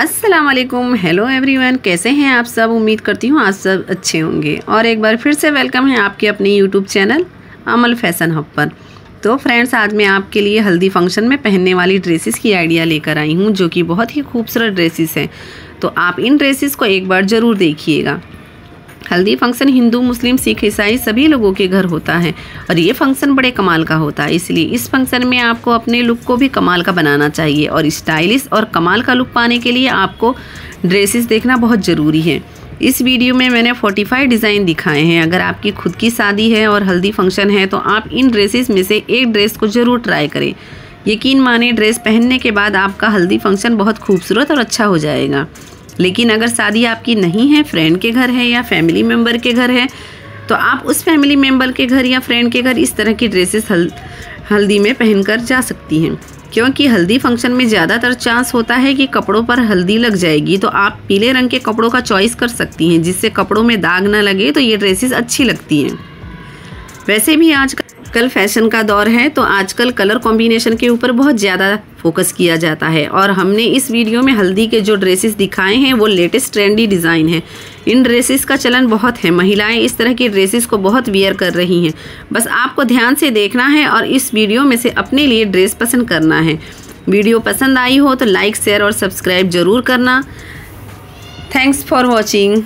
वालेकुम hello everyone कैसे हैं आप सब? उम्मीद करती हूँ आप सब अच्छे होंगे। और एक बार फिर से वेलकम है आपके अपने YouTube channel Amal fashion hub पर। तो फ्रेंड्स आज मैं आपके लिए हल्दी फ़ंक्शन में पहनने वाली ड्रेसेस की आइडिया लेकर आई हूँ, जो कि बहुत ही खूबसूरत ड्रेसेस हैं। तो आप इन ड्रेसेस को एक बार ज़रूर देखिएगा। हल्दी फ़ंक्शन हिंदू, मुस्लिम, सिख, ईसाई सभी लोगों के घर होता है और ये फ़ंक्शन बड़े कमाल का होता है। इसलिए इस फ़ंक्शन में आपको अपने लुक को भी कमाल का बनाना चाहिए और स्टाइलिश और कमाल का लुक पाने के लिए आपको ड्रेसेस देखना बहुत ज़रूरी है। इस वीडियो में मैंने 45 डिज़ाइन दिखाए हैं। अगर आपकी खुद की शादी है और हल्दी फ़ंक्शन है तो आप इन ड्रेसेस में से एक ड्रेस को ज़रूर ट्राई करें। यकीन माने ड्रेस पहनने के बाद आपका हल्दी फ़ंक्शन बहुत खूबसूरत और अच्छा हो जाएगा। लेकिन अगर शादी आपकी नहीं है फ्रेंड के घर है या फैमिली मेंबर के घर है तो आप उस फैमिली मेंबर के घर या फ्रेंड के घर इस तरह की ड्रेसेस हल, हल्दी में पहनकर जा सकती हैं। क्योंकि हल्दी फ़ंक्शन में ज़्यादातर चांस होता है कि कपड़ों पर हल्दी लग जाएगी तो आप पीले रंग के कपड़ों का चॉइस कर सकती हैं, जिससे कपड़ों में दाग ना लगे तो ये ड्रेसेस अच्छी लगती हैं। वैसे भी आज कल फ़ैशन का दौर है तो आजकल कलर कॉम्बिनेशन के ऊपर बहुत ज़्यादा फोकस किया जाता है। और हमने इस वीडियो में हल्दी के जो ड्रेसेस दिखाए हैं, वो लेटेस्ट ट्रेंडी डिज़ाइन है। इन ड्रेसेस का चलन बहुत है। महिलाएँ इस तरह की ड्रेसेस को बहुत वियर कर रही हैं। बस आपको ध्यान से देखना है और इस वीडियो में से अपने लिए ड्रेस पसंद करना है। वीडियो पसंद आई हो तो लाइक, शेयर और सब्सक्राइब ज़रूर करना। Thanks for watching.